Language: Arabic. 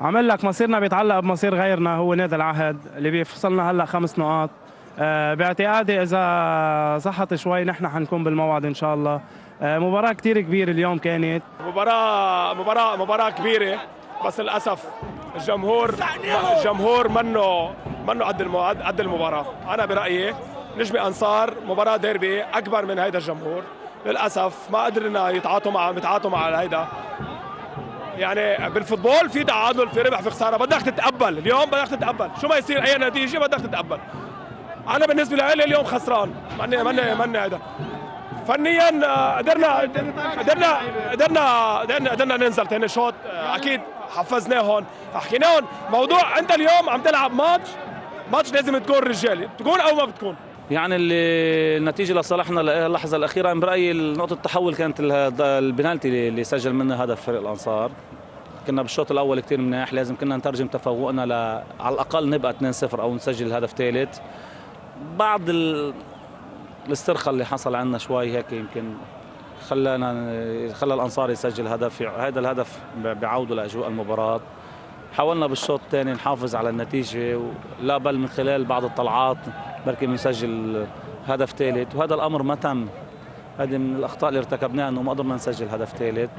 عمل لك مصيرنا بيتعلق بمصير غيرنا هو نادي العهد اللي بيفصلنا هلأ خمس نقاط. آه، باعتقادي إذا صحت شوي نحن حنكون بالموعد إن شاء الله. آه، مباراة كتير كبيرة اليوم كانت. مباراة مباراة مباراة كبيرة بس للأسف الجمهور الجمهور منه منه قد قد المباراة. أنا برأيي نجمي أنصار مباراة ديربي أكبر من هيدا الجمهور. للأسف ما قدرنا يتعاطوا مع يتعاطوا مع هيدا. يعني بال football في تعادل في ربح في خسارة. بدك تتقبل. اليوم بدك تتقبل. شو ما يصير أي نتيجة بدك تتقبل. أنا بالنسبة لي اليوم خسران. ماني ماني ماني هيدا فنيا آه، قدرنا قدرنا قدرنا قدرنا قدرنا ننزل. تاني شوط آه، أكيد حفزناهم حكيناهم موضوع أنت اليوم عم تلعب match. match لازم تكون رجالي. تكون أو ما بتكون. يعني اللي النتيجه لصالحنا اللحظة الأخيرة برايي نقطة التحول كانت ال- البنالتي اللي سجل منها هدف فريق الأنصار كنا بالشوط الأول كثير منيح لازم كنا نترجم تفوقنا. على الأقل نبقى 2-0 أو نسجل هدف ثالث بعد ال... الاسترخاء اللي حصل عندنا شوي هيك يمكن خلانا خلى الأنصار يسجل هدف هذا الهدف بيعودوا لأجواء المباراة حاولنا بالشوط الثاني نحافظ على النتيجة لا بل من خلال بعض الطلعات بركي بنسجل هدف ثالث وهذا الأمر ما تم. هذه من الأخطاء اللي ارتكبناها إنه ما قدرنا نسجل هدف ثالث.